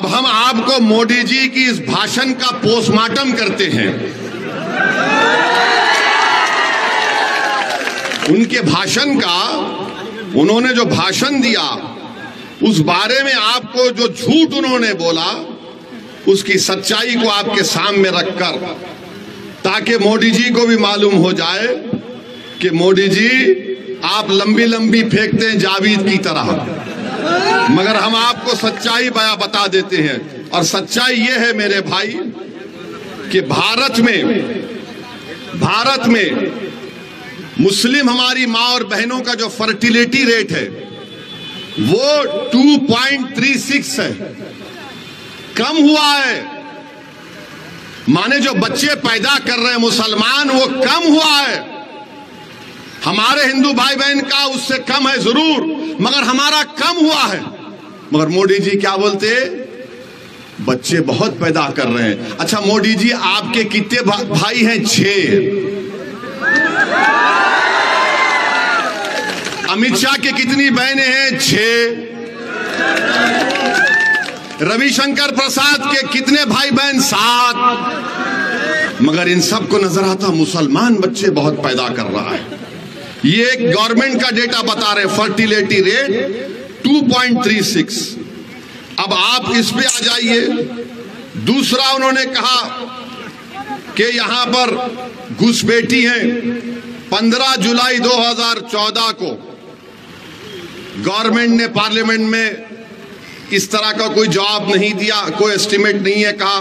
अब हम आपको मोदी जी की इस भाषण का पोस्टमार्टम करते हैं। उनके भाषण का, उन्होंने जो भाषण दिया, उस बारे में आपको जो झूठ उन्होंने बोला, उसकी सच्चाई को आपके सामने रखकर, ताकि मोदी जी को भी मालूम हो जाए कि मोदी जी, आप लंबी लंबी फेंकते हैं जावीद की तरह। मगर हम आपको सच्चाई बया बता देते हैं। और सच्चाई यह है मेरे भाई, कि भारत में भारत में मुस्लिम हमारी माँ और बहनों का जो फर्टिलिटी रेट है, वो 2.36 है। कम हुआ है। माने जो बच्चे पैदा कर रहे हैं, मुसलमान, वो कम हुआ है। हमारे हिंदू भाई बहन का उससे कम है ज़रूर, मगर हमारा कम हुआ है। मगर मोदी जी क्या बोलते बच्चे बहुत पैदा कर रहे हैं। अच्छा मोदी जी, आपके कितने भाई हैं? छह। अमित शाह के कितनी बहनें हैं? छह। रविशंकर प्रसाद के कितने भाई बहन सात। मगर इन सबको नज़र आता, मुसलमान बच्चे बहुत पैदा कर रहा है। ये गवर्नमेंट का डेटा बता रहे फर्टिलिटी रेट 2.36 अब आप इस पे आ जाइए। दूसरा उन्होंने कहा कि यहाँ पर घुसपैठी है। 15 जुलाई 2014 को गवर्नमेंट ने पार्लियामेंट में इस तरह का कोई जवाब नहीं दिया, कोई एस्टिमेट नहीं है कहा।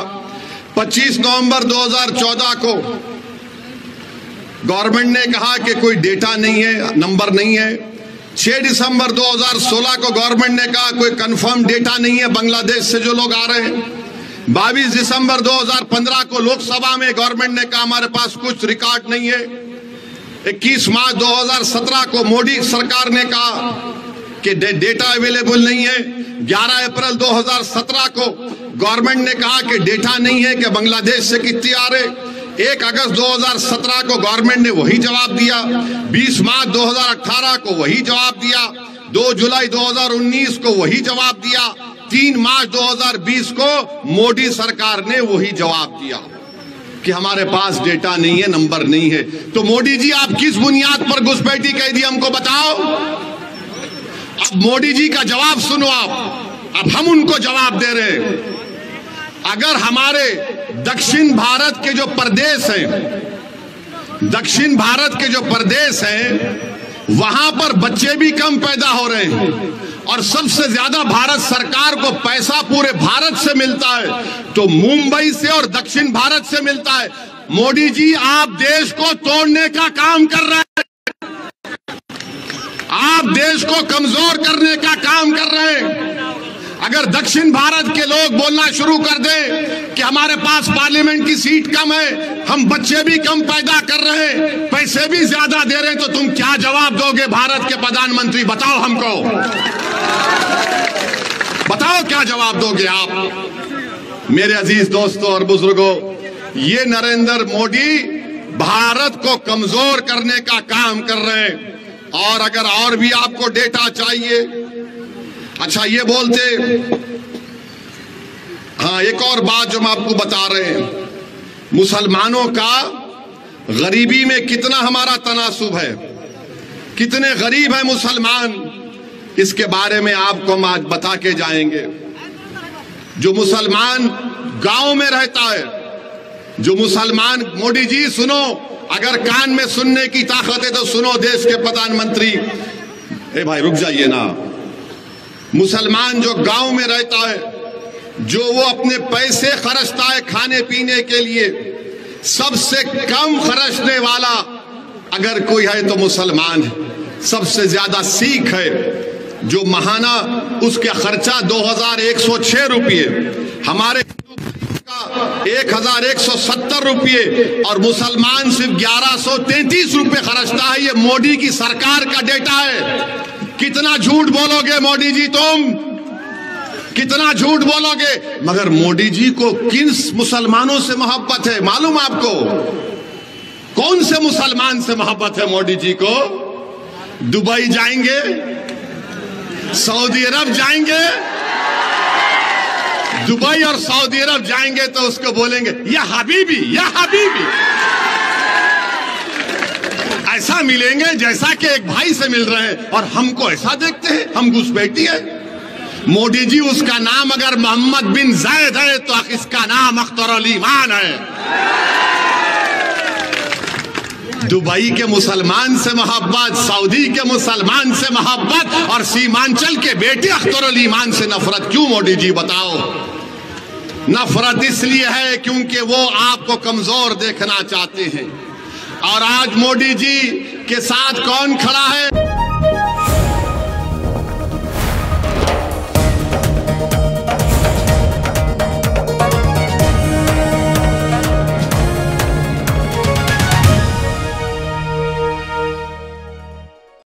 25 नवंबर 2014 को गवर्नमेंट ने कहा कि कोई डेटा नहीं है, नंबर नहीं है। 6 दिसंबर 2016 को गवर्नमेंट ने कहा कोई कंफर्म डेटा नहीं है बांग्लादेश से जो लोग आ रहे हैं। 22 दिसंबर 2015 को लोकसभा में गवर्नमेंट ने कहा हमारे पास कुछ रिकॉर्ड नहीं है। 21 मार्च 2017 को मोदी सरकार ने कहा कि डेटा अवेलेबल नहीं है। 11 अप्रैल 2017 को गवर्नमेंट ने कहा कि डेटा नहीं है कि बांग्लादेश से कितने आ रहे। एक अगस्त 2017 को गवर्नमेंट ने वही जवाब दिया। 20 मार्च 2018 को वही जवाब दिया। 2 जुलाई 2019 को वही जवाब दिया। 3 मार्च 2020 को मोदी सरकार ने वही जवाब दिया। कि हमारे पास डेटा नहीं है, नंबर नहीं है। तो मोदी जी, आप किस बुनियाद पर घुसपैठी कह दी हमको बताओ? अब मोदी जी का जवाब सुनो आप। अब हम उनको जवाब दे रहे हैं। अगर हमारे दक्षिण भारत के जो प्रदेश हैं, दक्षिण भारत के जो प्रदेश हैं, वहाँ पर बच्चे भी कम पैदा हो रहे हैं। और सबसे ज़्यादा भारत सरकार को पैसा पूरे भारत से मिलता है तो मुंबई से और दक्षिण भारत से मिलता है। मोदी जी, आप देश को तोड़ने का काम कर रहे हैं। आप देश को कमज़ोर करने का काम कर रहे हैं। अगर दक्षिण भारत के लोग बोलना शुरू कर दें कि हमारे पास पार्लियामेंट की सीट कम है, हम बच्चे भी कम पैदा कर रहे हैं, पैसे भी ज़्यादा दे रहे हैं तो तुम क्या जवाब दोगे भारत के प्रधानमंत्री? बताओ हमको। बताओ क्या जवाब दोगे आप? मेरे अज़ीज़ दोस्तों और बुज़ुर्गों, ये नरेंद्र मोदी भारत को कमज़ोर करने का काम कर रहे हैं। और अगर और भी आपको डेटा चाहिए अच्छा ये बोलते। हाँ एक और बात जो हम आपको बता रहे हैं। मुसलमानों का गरीबी में कितना हमारा तनासुब है। कितने गरीब है मुसलमान। इसके बारे में आपको हम आज बता के जाएँगे। जो मुसलमान गाँव में रहता है, जो मुसलमान, मोदी जी, सुनो, अगर कान में सुनने की ताकत है तो सुनो देश के प्रधानमंत्री। ए भाई, रुक जाइए ना। मुसलमान जो गाँव में रहता है, जो वो अपने पैसे खर्चता है खाने पीने के लिए, सबसे कम खर्चने वाला अगर कोई है तो मुसलमान है। सबसे ज़्यादा सिख है, जो महाना उसके खर्चा दो हज़ार एक सौ छह रुपये, हमारे एक हज़ार एक सौ सत्तर रुपये, और मुसलमान सिर्फ़ ग्यारह सौ तैतीस रुपये खर्चता है। ये मोदी की सरकार का डेटा है। कितना झूठ बोलोगे मोदी जी तुम? कितना झूठ बोलोगे? मगर मोदी जी को किन मुसलमानों से मोहब्बत है मालूम आपको? कौन से मुसलमान से मोहब्बत है मोदी जी को? दुबई जाएँगे? सऊदी अरब जाएँगे? दुबई और सऊदी अरब जाएँगे तो उसको बोलेंगे, या हबीबी या हबीबी। ऐसा मिलेंगे, जैसा कि एक भाई से मिल रहे हैं, और हमको ऐसा देखते हैं, हम घुसपैठी है। मोदी जी, उसका नाम अगर मोहम्मद बिन जैद है तो इसका नाम अख्तर ईमान है। दुबई के मुसलमान से मोहब्बत, सऊदी के मुसलमान से मोहब्बत, और सीमांचल के बेटे अख्तर ईमान से नफरत क्यों, मोदी जी, बताओ? नफरत इसलिए है क्योंकि वो आपको कमज़ोर देखना चाहते हैं। और आज मोदी जी के साथ कौन खड़ा है?